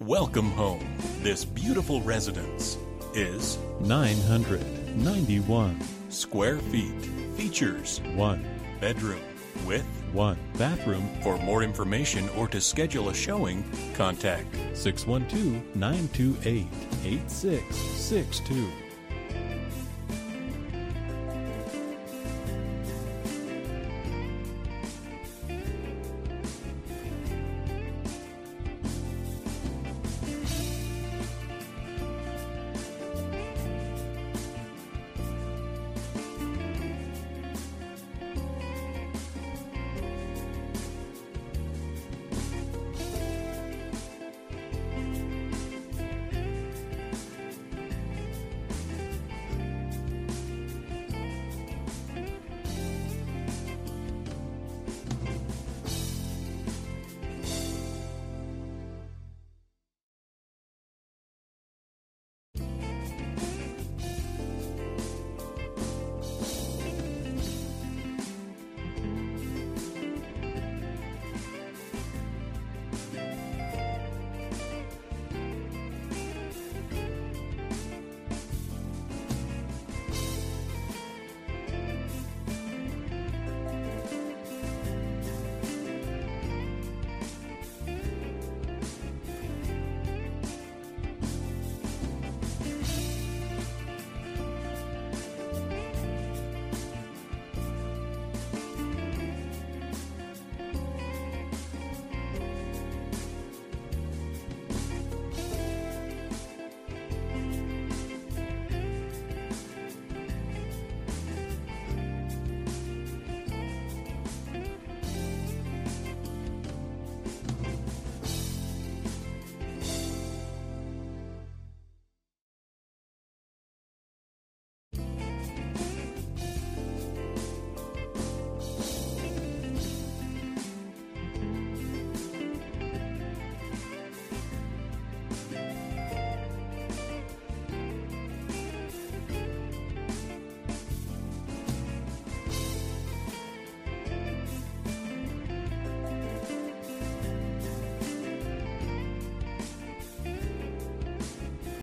Welcome home. This beautiful residence is 991. square feet. Features 1. bedroom with 1. Bathroom For more information or to schedule a showing, contact 612 928 8662.